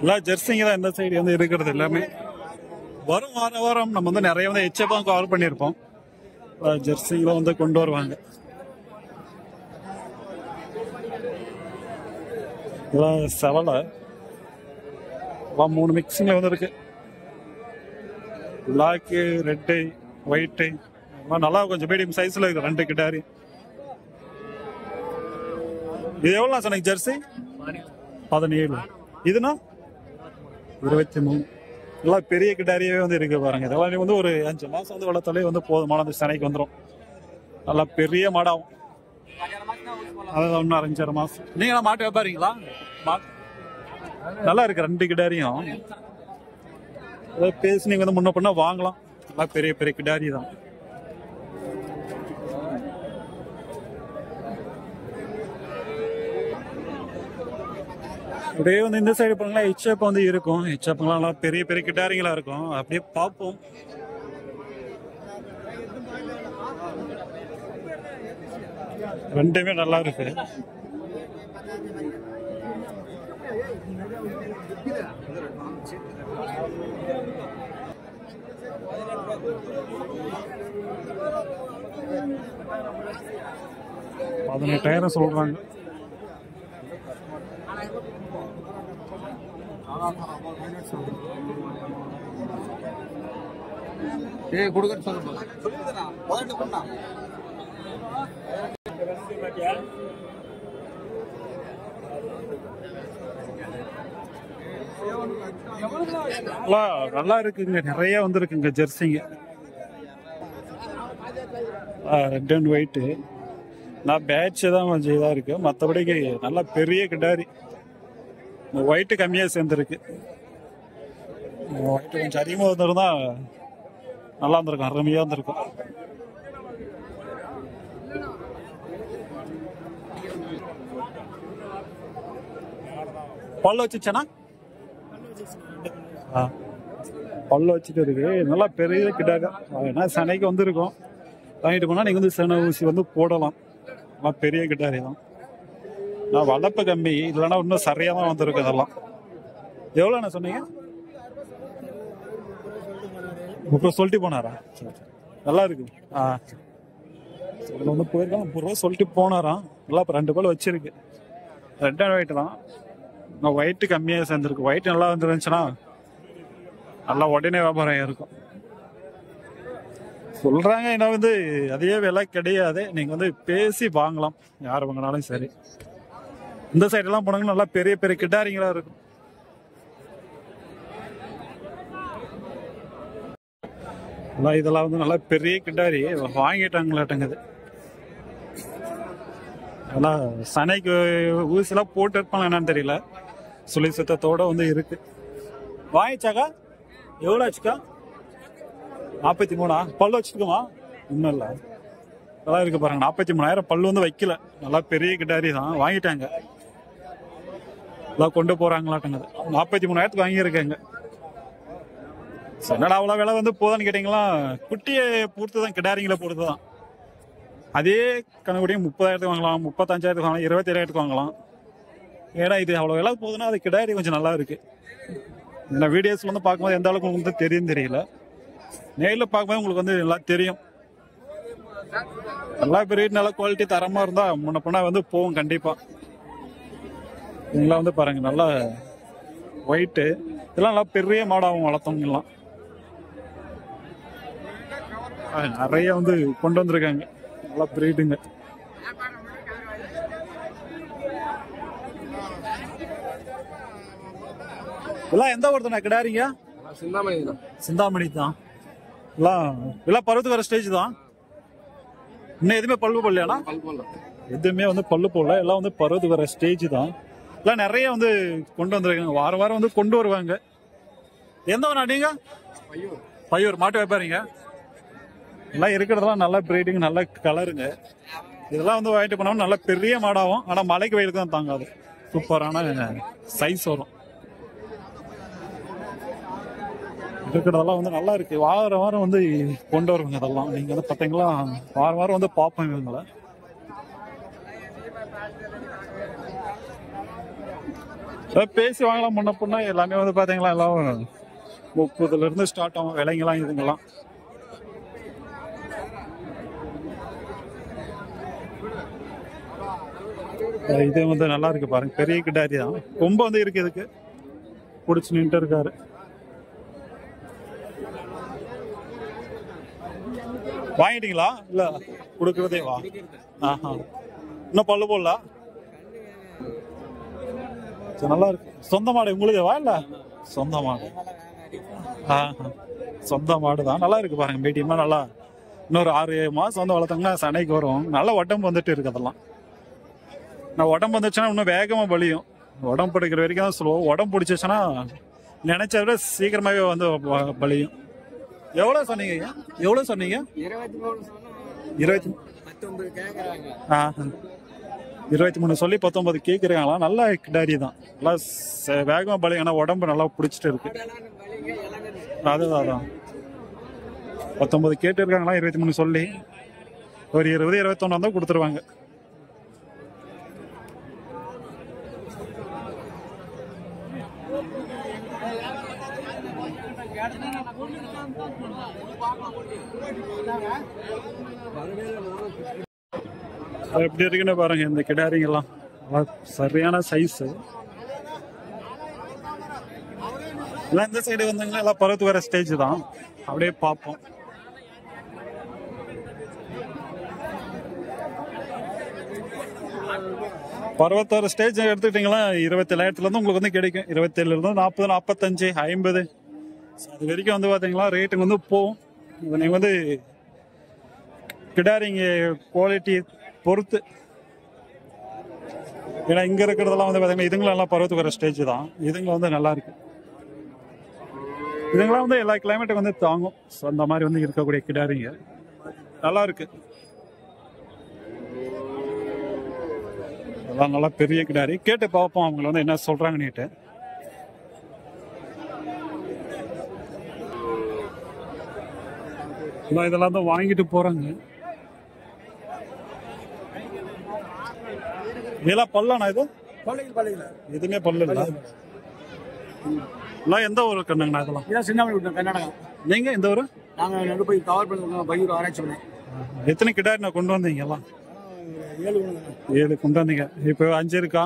எல்லாம் ஜெர்சிங்க தான் இந்த சைடு வந்து இருக்கிறது எல்லாமே. வரும் வார வாரம் நம்ம வந்து நிறைய வந்து எச்சப்பாக கவர் பண்ணியிருப்போம். ஜெர்சிங்களை வந்து கொண்டு வருவாங்க. இதெல்லாம் செவலை. மூணு மிக்சிங்ல வந்து இருக்குது பிளாக்கு ரெட்டு ஒயிட்டு நல்லா கொஞ்சம் மீடியம் சைஸ்ல இருக்கு. ரெண்டு கிட்டாரி இது எவ்வளோ சொன்னீங்க ஜெர்சி? பதினேழு. இதுனா? இருபத்தி மூணு. எல்லாம் பெரிய கிட்டாரியே வந்து இருக்கு பாருங்க. இதெல்லாம் வந்து ஒரு அஞ்சு மாசம் வந்து வளர்த்தாலே வந்து போதுமான அந்த சனைக்கு வந்துடும் நல்லா பெரிய மாடாகும் அதான் இன்னும் அஞ்சரை மாசம். நீங்க மாட்டு வைப்பாருங்களா மா- நல்லா இருக்கு. ரெண்டு கிடாரியும். ஏதாவது பேசி நீங்க வந்து முன்ன பண்ண வாங்கலாம். எல்லாம் பெரிய பெரிய கிடாரி தான். அப்படியே வந்து இந்த சைடு போனீங்களா ஹெச்எப் வந்து இருக்கும். ஹெச்எப்லாம் நல்லா பெரிய பெரிய கிட்டாரிங்களா இருக்கும். அப்படியே பார்ப்போம். ரெண்டுமே நல்லா இருக்கு. பதினெட்டாயிரம் சொல்றாங்க. ஏய் கொடுக்க சொல்லுங்க பதினெட்டு பண்ணா எல்லாம் நல்லா இருக்குங்க. நிறைய வந்திருக்குங்க ஜெர்சிங்க. ரெட் அண்ட் ஒயிட்டு நான் பேட்ச் தான் கொஞ்சம் இதாக இருக்கு. மற்றபடிக்கு நல்லா பெரிய கிடாரி. ஒயிட்டு கம்மியாக சேர்ந்துருக்கு. ஒயிட்டு கொஞ்சம் அதிகமாக வந்திருந்தா நல்லா இருந்திருக்கும் அருமையாக இருந்திருக்கும் பல்லு வச்சுச்சேனா பல்லு வச்சுட்டு இருக்கு நல்லா பெரிய கிட்டாக ஏன்னா சனைக்கு வந்திருக்கும். வாங்கிட்டு போனால் நீங்கள் வந்து செனை ஊசி வந்து போடலாம். நல்லா பெரிய கிட்டாரி தான். நான் வளர்ப்பு கம்மி இல்லைன்னா இன்னும் சரியாக தான் வந்திருக்கு அதெல்லாம் எவ்வளோண்ணா சொன்னீங்க? முப்பது சொல்லிட்டு போனாரா? சரி, சரி. நல்லா இருக்கு. ஆ. இதில் வந்து போயிருக்காங்க. முப்பது ரூபா சொல்லிட்டு போனாராம். நல்லா இப்போ ரெண்டு பால் வச்சிருக்கு. ரெட் அண்ட் ஒயிட் தான். நான் ஒயிட்டு கம்மியாக சேர்ந்துருக்கு. ஒயிட் நல்லா வந்துருந்துச்சுன்னா நல்லா உடனே வியாபாரம் இருக்கும் சொல்றாங்க என்ன வந்து அதே விலை கிடையாது. நீங்க வந்து பேசி வாங்கலாம். யார் வாங்கினாலும் சரி. இந்த சைடெல்லாம் போனாங்கன்னா நல்லா பெரிய பெரிய கிட்டாரிங்களா இருக்கும். இதெல்லாம் வந்து நல்லா பெரிய கிட்டாரி. வாங்கிட்டாங்களாட்டங்குது. ஆனால் சனைக்கு ஊசிலாம் போட்டு இருப்பாங்க என்னன்னு தெரியல. சுழி சுத்தத்தோட வந்து இருக்கு. வாங்கிச்சாக்கா எவ்வளோ ஆச்சுக்கா? நாற்பத்தி மூணா? பல்லு வச்சுருக்கோமா? இன்னும் இல்லை. நல்லா இருக்கு பாருங்க நாற்பத்தி மூணாயிரம் பல்லு வந்து வைக்கல. நல்லா பெரிய கிட்டாரி தான் வாங்கிட்டாங்க. எல்லாம் கொண்டு போகிறாங்களாட்டங்க நாற்பத்தி மூணாயிரத்துக்கு வாங்கியிருக்காங்க. சரி, என்னடா அவ்வளோ விலை வந்து போதான்னு கேட்டிங்களா? குட்டியை பொறுத்து தான் கிடாரிங்களை பொறுத்து தான் அதே கணக்குடியும் முப்பதாயிரத்துக்கு வாங்கலாம் முப்பத்தஞ்சாயிரத்துக்கு வாங்கலாம் இருபத்தேழாயிரத்துக்கு வாங்கலாம். ஏன்னா இது அவ்வளோ விலை போகுதுன்னா அது கிடாரி கொஞ்சம் நல்லா இருக்குது இந்த வீடியோஸ்ல வந்து பார்க்கும்போது எந்த அளவுக்கு உங்களுக்கு வந்து தெரியும் தெரியல. நேரில் பார்க்கும்போது உங்களுக்கு வந்து நல்லா தெரியும். நல்லா பெரிய நல்ல குவாலிட்டி தரமாக இருந்தால் முன்ன பின்ன வந்து போகும் கண்டிப்பாக இதெல்லாம் வந்து பாருங்கள் நல்லா ஒயிட்டு இதெல்லாம் நல்லா பெரிய மாடாகும் வளர்த்தவங்கலாம் நிறைய வந்து கொண்டு வந்திருக்காங்க. நல்லா பிரீடுங்க இதெல்லாம் எந்த கிடாரிங்க சிந்தாமணி தான் சிந்தாமணி தான் எல்லாம் எல்லாம் பருவத்துக்கு வர ஸ்டேஜ் தான். இன்னும் எதுவுமே பல்லு பண்ணலாம் எதுவுமே வந்து பல்லு போடல. எல்லாம் வந்து பருவத்துக்கு வர ஸ்டேஜ் தான். எல்லாம் நிறைய வந்து கொண்டு வந்திருக்காங்க. வாரம் வாரம் வந்து கொண்டு வருவாங்க. எந்த ஊரா நீங்க? பையூர். மாட்டு வைப்பாருங்க? எல்லாம் இருக்கிறதெல்லாம் நல்ல பிரீடிங் நல்ல கலருங்க இதெல்லாம் வந்து வாங்கிட்டு போனோம்னா நல்ல பெரிய மாடாகும் ஆனா மலைக்கு வெயிலுக்கு தான் தாங்காது. சூப்பரான சைஸ் வரும். இருக்கிறதெல்லாம் வந்து நல்லா இருக்கு. வாரம் வாரம் வந்து கொண்டு வருவாங்க அதெல்லாம். நீங்க வந்து பாத்தீங்களா? வாரம் வாரம் வந்து பார்ப்போம் இவங்களை. பேசி வாங்கலாம். முன்ன பொண்ணா எல்லாமே வந்து பாத்தீங்களா எல்லாம் முப்பதுல இருந்து ஸ்டார்ட் ஆகும். விலைங்கெல்லாம் இதுங்கெல்லாம். இது வந்து நல்லா இருக்கு பாருங்க. பெரிய கிட்டாரி தான். ரொம்ப வந்து இருக்கு இதுக்கு. பிடிச்சி நின்று இருக்காரு. வாங்கிட்டீங்களா? இல்ல கொடுக்கறதே வா. ஆஹா. இன்னும் பல்லு போடல? நல்லா இருக்கு. சொந்த மாடு உங்களுதேவா இல்ல? சொந்த மாடு. ஆஹா. சொந்த மாடு தான். நல்லா இருக்கு பாருங்க மீடியமா நல்லா இன்னொரு ஆறு ஏழு மாசம் வந்து வளர்த்தோம்னா சனைக்கு வரும். நல்ல உடம்பு வந்துட்டு இருக்கு அதெல்லாம். நான் உடம்பு வந்துச்சுன்னா இன்னும் வேகமா பலியும் உடம்பு பிடிக்கிற வரைக்கும் தான் ஸ்லோ உடம்பு பிடிச்சிச்சுன்னா நினைச்சத விட சீக்கிரமாவே வந்து ப- எவ்வளவு சொன்னீங்க ஐயா? எவ்வளவு சொன்னீங்க? இருபத்தி மூணு சொன்னா இருபத்தி மூணு சொல்லி பத்தொன்பது கேக்குறாங்களா? நல்ல கிடாரி தான். நல்லா ச- வேகமா பலியும் ஆனா உடம்பு நல்லா பிடிச்சிட்டு இருக்கு. அதுதான் அதான் பத்தொன்பது கேட்டு இருக்காங்களா இருபத்தி மூணு சொல்லி. ஒரு இருபது இருபத்தொன்னு வந்தா கொடுத்துருவாங்க. எப்படி இருக்குன்னு பாருங்க இந்த கிடாரிங்கெல்லாம். சரியான சைஸ் எல்லாம் இந்த சைடு வந்தாங்கன்னா எல்லாம் பருவத்து வர ஸ்டேஜ் தான். அப்படியே பார்ப்போம். பருவத்தோர ஸ்டேஜ் எடுத்துக்கிட்டீங்களா இருபத்தேழாயிரத்துலேருந்து இருந்து உங்களுக்கு வந்து கிடைக்கும். இருபத்தேழுல இருந்து நாற்பது நாற்பத்தஞ்சு ஐம்பது. அது வரைக்கும் வந்து பார்த்தீங்களா ரேட்டுங்க வந்து போகும். நீங்கள் வந்து கிடாரிங்க குவாலிட்டி பொறுத்து. ஏன்னா இங்க இருக்கிறதெல்லாம் வந்து பாத்தீங்கன்னா இதுங்களும் எல்லாம் பருவத்துக்கு வர ஸ்டேஜ் தான். இதுங்களும் வந்து நல்லா இருக்கு. இதுங்களாம் வந்து எல்லா கிளைமேட்டுக்கு வந்து தாங்கும். ஸோ அந்த மாதிரி வந்து இருக்கக்கூடிய கிடாரிங்க. நல்லா இருக்கு. அதெல்லாம் நல்லா பெரிய கிடாரி. கேட்டு பார்ப்போம் அவங்கள வந்து என்ன சொல்றாங்க இதெல்லாம் இதெல்லாம் தான் வாங்கிட்டு போறாங்க. இதெல்லாம் பல்லானா இது? பள்ளிகள் பள்ளிகள் எதுவுமே பல்லு இல்ல எல்லாம் எந்த ஊரு கண்ணுங்கண்ணா இதெல்லாம்? இதான் சின்ன கர்நாடகா. நீங்க இந்த ஊரு? நாங்கள் நடு போய் கவர் பண்ணி பையூர் ஆராய்ச்சி பண்ணேன். எத்தனை கிடாரி நான் கொண்டு வந்தீங்க எல்லாம்? ஏழு ஏழு கொண்டு வந்தீங்க. இப்போ அஞ்சு இருக்கா?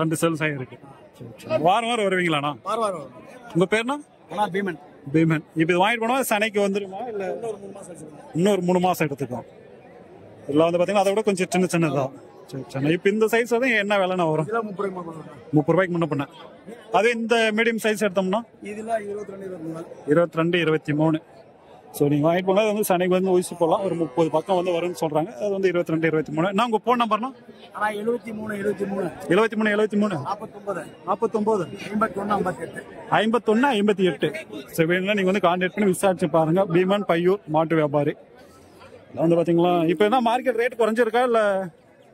ரெண்டு சேல்ஸ் ஆகிருக்கு. வாரம் வாரம் வருவீங்களாண்ணா? வாரம் வாரம் உங்க பேர்னா ஆனால் பீமன். பீமன். இப்போ இது வாங்கிட்டு போனா சனைக்கு வந்துருமா இல்ல? இன்னொரு மூணு மாதம் இன்னொரு மூணு மாசம் எடுத்துக்கும். இதெல்லாம் வந்து பாத்தீங்கன்னா அதை விட கொஞ்சம் சின்ன சின்னதான் சரி சரி. இப்போ இந்த சைஸ் வந்து என்ன விலைண்ணா வரும்? முப்பது முப்பது ரூபாய்க்கு முன்ன பண்ண அதே இந்த மீடியம் சைஸ் எடுத்தோம்னா? இதெல்லாம் இருபத்தி ரெண்டு இருபத்தி நாலு இருபத்தி ரெண்டு இருபத்தி மூணு ஸோ நீங்கள் வாங்கிட்டு போனால் அது வந்து சனைக்கு வந்து ஊசி போடலாம். ஒரு முப்பது பக்கம் வந்து வரும்னு சொல்கிறாங்க அது வந்து இருபத்தி ரெண்டு இருபத்தி மூணு நான் உங்கள் ஃபோன் நம்பர்னா ஆனால் எழுபத்தி மூணு எழுபத்தி மூணு எழுபத்தி மூணு எழுபத்தி மூணு நாற்பத்தொம்பது நாற்பத்தொம்போது ஐம்பத்தொன்று ஐம்பத்தெட்டு. ஐம்பத்தொன்னு ஐம்பத்தி எட்டு சரி வேணும்னா நீங்கள் வந்து கான்டாக்ட் பண்ணி விசாரிச்சு பாருங்க. பீமன் பையூர் மாட்டு வியாபாரி. வந்து பார்த்தீங்களா இப்போ என்ன மார்க்கெட் ரேட் குறைஞ்சிருக்கா இல்லை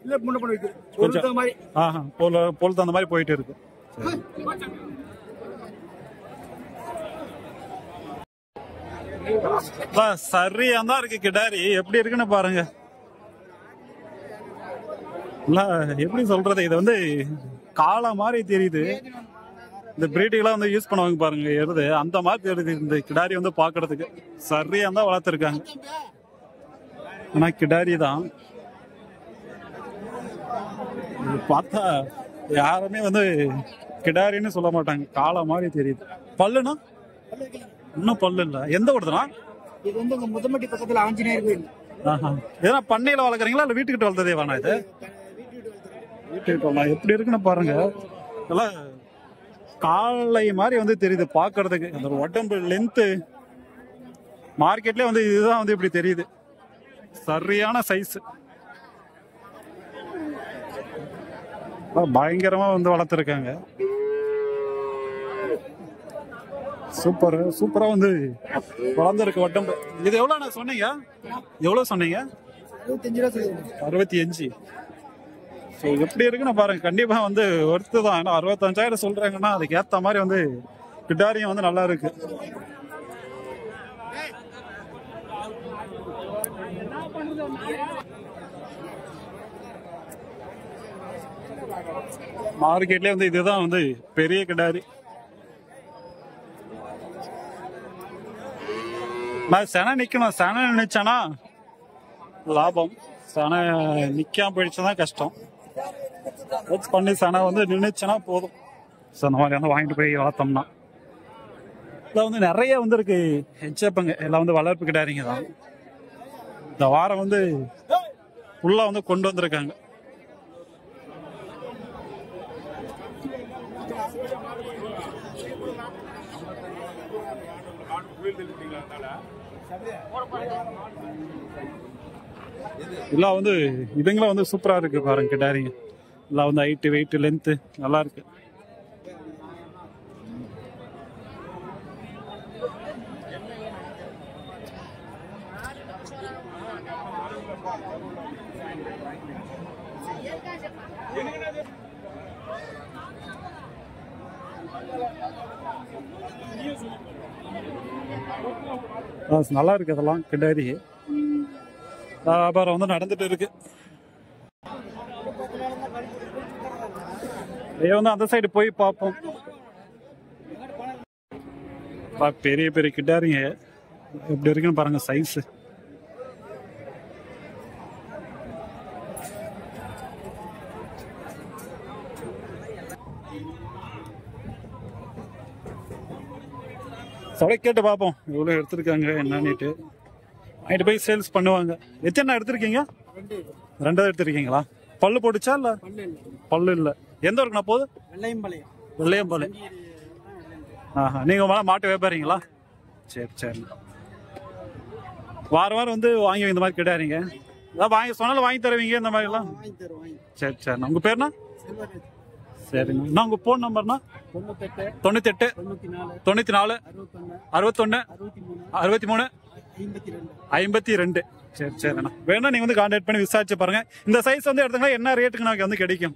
இல்லை முன்ன பண்ணி மாதிரி. ஆஹா போல போல் தகுந்த மாதிரி போயிட்டு இருக்கு. சரியா தான் இருக்கு கிடாரி. எப்படி இருக்குன்னு பாருங்க. எப்படி சொல்றது? இது வந்து காளை மாதிரி தெரியுது. இந்த பிரீட்டுக்கெல்லாம் வந்து யூஸ் பண்ணுவாங்க பாருங்க எருது. அந்த மாதிரி தெரியுது இந்த கிடாரி வந்து பாக்குறதுக்கு. சரியா தான் வளர்த்துருக்காங்க. ஆனா கிடாரி தான். பார்த்தா யாருமே வந்து கிடாரின்னு சொல்ல மாட்டாங்க. காளை மாதிரி தெரியுது. பல்லுனா இன்னும் பல்லு இல்ல. எந்த ஊடுதுனா இது வந்து உங்க முதமட்டி பக்கத்தில் ஆஞ்சநேயர் கோயில். எதனா பண்ணையில வளர்க்குறீங்களா? இல்ல வீட்டுக்கிட்ட வளர்த்ததே வேணா இது? வீட்டுக்கிட்ட வளர்க்கலாம். எப்படி இருக்குன்னு பாருங்க. எல்லாம் காளை மாதிரி வந்து தெரியுது பாக்குறதுக்கு அந்த உடம்பு லென்த்து மார்க்கெட்லயே வந்து இதுதான் வந்து இப்படி தெரியுது. சரியான சைஸ் பயங்கரமா வந்து வளர்த்துருக்காங்க. சூப்பர் சூப்பரா வந்து வளர்ந்துருக்கு வட்டம். இது எவ்வளவு நான் சொன்னீங்க? எவ்வளவு சொன்னீங்க? அறுபத்தி அஞ்சு ஸோ எப்படி இருக்குன்னு பாருங்க. கண்டிப்பா வந்து ஒர்த்து தான். ஏன்னா அறுபத்தஞ்சாயிரம் சொல்றாங்கன்னா அதுக்கு ஏத்த மாதிரி வந்து கிட்டாரியும் வந்து நல்லா இருக்கு. மார்க்கெட்லயே வந்து இதுதான் வந்து பெரிய கிடாரி. நான் சென நிக்கணும். சென நினைச்சேன்னா லாபம். சென நிக்காம போயிடுச்சுன்னா கஷ்டம். பண்ணி சனை வந்து நின்னுச்சுன்னா போதும். ஸோ அந்த மாதிரி வந்து வாங்கிட்டு போய் வளர்த்தோம்னா. இதில் வந்து நிறைய வந்து இருக்கு. ஹெச்சப்பங்க எல்லாம் வந்து வளர்ப்பு கிடாரிங்க தான். இந்த வாரம் வந்து ஃபுல்லாக வந்து கொண்டு வந்திருக்காங்க. எல்லாம் வந்து இதுங்களாம் வந்து சூப்பராக இருக்குது பாருங்க கிட்டாரிங்க. எல்லாம் வந்து ஹைட்டு வெயிட்டு லென்த்து நல்லாயிருக்கு நல்லா இருக்கு அதெல்லாம் கிட்டாரி வியாபாரம் வந்து நடந்துட்டு இருக்கு. ஐயா வந்து அந்த சைடு போய் பார்ப்போம். பா, பெரிய பெரிய கிட்டாரிங்க எப்படி இருக்குன்னு பாருங்க சைஸ் சொல்ல கேட்டு பார்ப்போம். எவ்வளோ எடுத்திருக்காங்க என்னன்னுட்டு. வாங்கிட்டு போய் சேல்ஸ் பண்ணுவாங்க. எத்தனை எடுத்திருக்கீங்க? ரெண்டாவது எடுத்திருக்கீங்களா? பல்லு போட்டுச்சா இல்ல? பல்லு இல்லை. எந்த ஊருக்கு நான் போகுது? வெள்ளையம்பாளையம். வெள்ளையம்பாளையம். ஆஹா நீங்க மா- மாட்டு வியாபாரிங்களா? சரி சரி. வாரம் வாரம் வந்து வாங்கி இந்த மாதிரி கிடையாதுங்க அதான் வாங்கி சொன்னாலும் வாங்கி தருவீங்க இந்த மாதிரிலாம். வாங்கி சரி சரிண்ணா உங்க நான் உங்க ஃபோன் நம்பர்னா தொண்ணூத்தெட்டு தொண்ணூத்தெட்டு தொண்ணூத்தி நாலு அறுபத்தொன்னு அறுபத்தி மூணு ஐம்பத்தி ரெண்டு சரி சரிண்ணா வேணா நீங்க வந்து கான்டாக்ட் பண்ணி விசாரிச்சு பாருங்க. இந்த சைஸ் வந்து எடுத்தீங்கன்னா என்ன ரேட்டுக்கு நமக்கு வந்து கிடைக்கும்?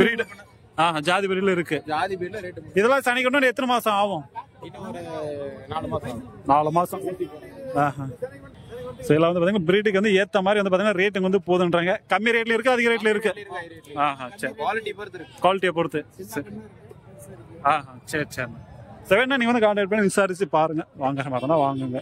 பிரீடு ஆ ஜாதி பிரீடில் இருக்கு. ஜாதி பேர்ல ரேட்டு இதெல்லாம் சனிக்கணும் எத்தனை மாசம் ஆகும்? நாலு மாசம் நாலு மாசம். ஆஹா. ஸோ இதெல்லாம் வந்து பார்த்தீங்கன்னா பிரீடுக்கு வந்து ஏற்ற மாதிரி வந்து பார்த்தீங்கன்னா ரேட்டுங்க வந்து போதுன்றாங்க. கம்மி ரேட்ல இருக்கு அதிக ரேட்ல இருக்கு. ஆஹா சரி. குவாலிட்டியை பொறுத்து சரி. ஆஹா சரி சரி. சரி வேணா நீங்க வந்து கான்டாக்ட் பண்ணி விசாரிச்சு பாருங்க. வாங்குற மாதிரி தான் வாங்குங்க.